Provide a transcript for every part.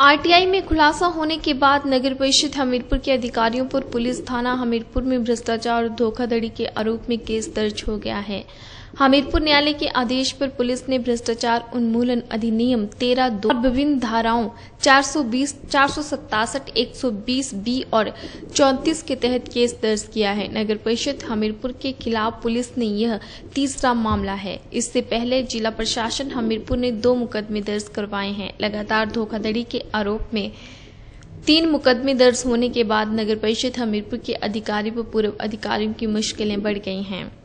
RTI में खुलासा होने के बाद नगर परिषद हमीरपुर के अधिकारियों पर पुलिस थाना हमीरपुर में भ्रष्टाचार और धोखाधड़ी के आरोप में केस दर्ज हो गया है। हमीरपुर न्यायालय के आदेश पर पुलिस ने भ्रष्टाचार उन्मूलन अधिनियम तेरह दो विभिन्न धाराओं 420, 467, 120 बी और 34 के तहत केस दर्ज किया है। नगर परिषद हमीरपुर के खिलाफ पुलिस ने यह तीसरा मामला है। इससे पहले जिला प्रशासन हमीरपुर ने दो मुकदमे दर्ज करवाए हैं। लगातार धोखाधड़ी के आरोप में तीन मुकदमे दर्ज होने के बाद नगर परिषद हमीरपुर के अधिकारी व पूर्व अधिकारियों की मुश्किलें बढ़ गई हैं।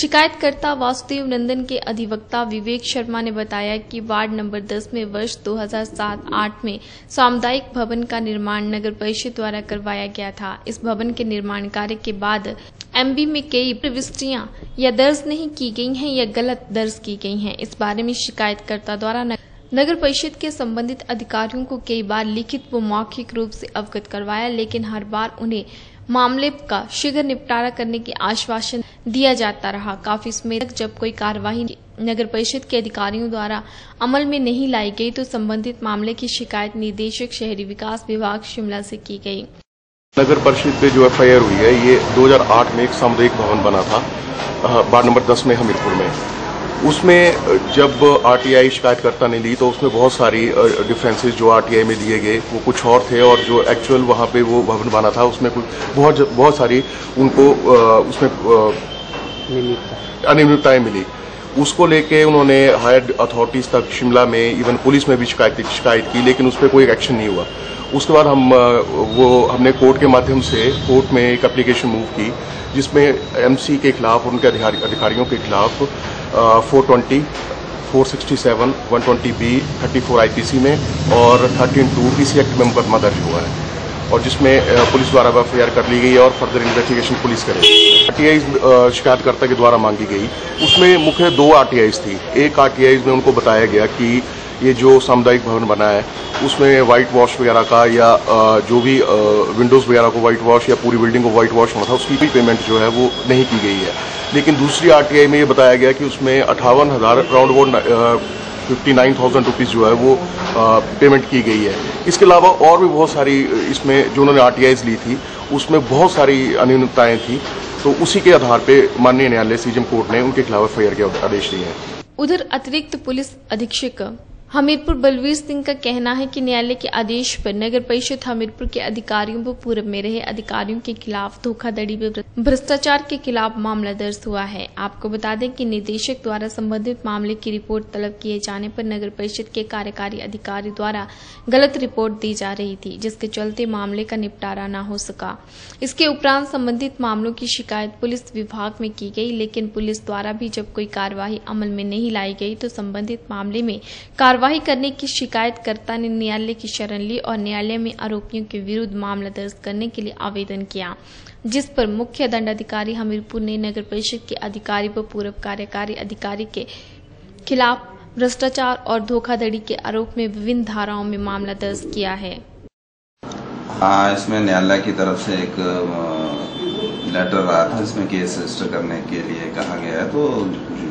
शिकायतकर्ता वासुदेव नंदन के अधिवक्ता विवेक शर्मा ने बताया कि वार्ड नंबर 10 में वर्ष 2007-8 में सामुदायिक भवन का निर्माण नगर परिषद द्वारा करवाया गया था। इस भवन के निर्माण कार्य के बाद एमबी में कई प्रविष्टियाँ या दर्ज नहीं की गई हैं या गलत दर्ज की गई हैं। इस बारे में शिकायतकर्ता द्वारा नगर परिषद के संबंधित अधिकारियों को कई बार लिखित व मौखिक रूप से अवगत करवाया, लेकिन हर बार उन्हें मामले का शीघ्र निपटारा करने की आश्वासन दिया जाता रहा। काफ़ी समय तक जब कोई कार्यवाही नगर परिषद के अधिकारियों द्वारा अमल में नहीं लाई गई तो संबंधित मामले की शिकायत निदेशक शहरी विकास विभाग शिमला से की गई। नगर परिषद में जो एफआईआर हुई है, ये 2008 में एक सामुदायिक भवन बना था। वार्ड नंबर 10 में हमीरपुर में। उसमें जब आरटीआई शिकायतकर्ता ने ली तो उसमें बहुत सारी डिफरेंसेस जो आरटीआई में दिए गए वो कुछ और थे और जो एक्चुअल वहाँ पे वो भवन बना था उसमें कुछ बहुत बहुत सारी उनको उसमें अनियमितताएँ मिली। उसको लेके उन्होंने हायर अथॉरिटीज तक शिमला में इवन पुलिस में भी शिकायत शिकायत की लेकिन उस पर कोई एक्शन नहीं हुआ। उसके बाद हम वो हमने कोर्ट के माध्यम से कोर्ट में एक एप्लीकेशन मूव की जिसमें एमसी के खिलाफ उनके अधिकारियों के खिलाफ four twenty four sixty seven one twenty B thirty four I P C में और thirteen two P C act में मुकदमा दर्ज हुआ है और जिसमें पुलिस द्वारा एफआईआर कर ली गई और फर्दर इन्वेस्टिगेशन पुलिस करेगी। आरटीआई शिकायतकर्ता के द्वारा मांगी गई। उसमें मुख्य दो आरटीआईज थी। एक आरटीआईज में उनको बताया गया कि ये जो सामुदायिक भवन बना है, उसमें वाइट वॉश वगैरह का या जो भी विंडोज़ वगैरह को वाइट वॉश या पूरी बिल्डिंग को वाइट वॉश होना था, उसकी भी पेमेंट जो है वो नहीं की गई है। लेकिन दूसरी आरटीआई में ये बताया गया कि उसमें अठावन हज़ार अराउंड वो फिफ्टी नाइन थाउज़ेंड रुपीज़ जो है वो पेमेंट की गई है। इसके अलावा और भी बहुत सारी, इसमें जो उन्होंने आर ली थी, उसमें बहुत सारी अनियमितताएँ थी। तो उसी के आधार पर माननीय न्यायालय सीजम कोर्ट ने उनके खिलाफ एफआईआर के आदेश दिए हैं। उधर अतिरिक्त पुलिस अधीक्षक हमीरपुर बलवीर सिंह का कहना है कि न्यायालय के आदेश पर नगर परिषद हमीरपुर के अधिकारियों व पूर्व में रहे अधिकारियों के खिलाफ धोखाधड़ी व भ्रष्टाचार के खिलाफ मामला दर्ज हुआ है। आपको बता दें कि निदेशक द्वारा संबंधित मामले की रिपोर्ट तलब किए जाने पर नगर परिषद के कार्यकारी अधिकारी द्वारा गलत रिपोर्ट दी जा रही थी, जिसके चलते मामले का निपटारा न हो सका। इसके उपरांत संबंधित मामलों की शिकायत पुलिस विभाग में की गई, लेकिन पुलिस द्वारा भी जब कोई कार्यवाही अमल में नहीं लाई गई तो संबंधित मामले में कार्रवाई कार्रवाई करने की शिकायतकर्ता ने न्यायालय की शरण ली और न्यायालय में आरोपियों के विरुद्ध मामला दर्ज करने के लिए आवेदन किया, जिस पर मुख्य दंडाधिकारी हमीरपुर ने नगर परिषद के अधिकारी व पूर्व कार्यकारी अधिकारी के खिलाफ भ्रष्टाचार और धोखाधड़ी के आरोप में विभिन्न धाराओं में मामला दर्ज किया है। हाँ इसमें न्यायालय की तरफ़ से एक लेटर आया था जिसमें केस रजिस्टर करने के लिए कहा गया है तो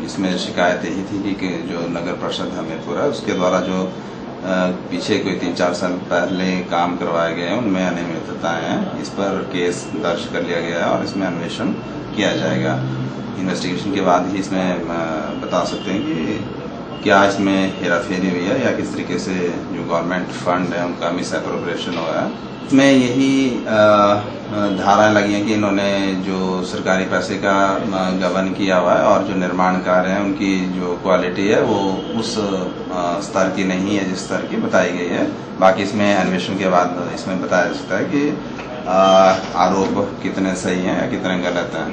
इसमें शिकायत यही थी कि जो नगर परिषद हमीरपुर है, उसके द्वारा जो पीछे कोई तीन चार साल पहले काम करवाए गए हैं, उनमें अनियमितताएँ हैं, इस पर केस दर्ज कर लिया गया है और इसमें अन्वेषण किया जाएगा। इन्वेस्टिगेशन के बाद ही इसमें बता सकते हैं कि क्या इसमें हेराफेरी हुई है या किस तरीके से जो गवर्नमेंट फंड है, उनका मिस अप्रोप्रिएशन हुआ है? इसमें यही धाराएँ लगी हैं कि इन्होंने जो सरकारी पैसे का गबन किया हुआ है और जो निर्माण कार्य है, उनकी जो क्वालिटी है, वो उस स्तर की नहीं है, जिस स्तर की बताई गई है। बाकी इसमें अन्वेषण के बाद इसमें बताया जा सकता है कि आरोप कितने सही हैं या कितने गलत हैं।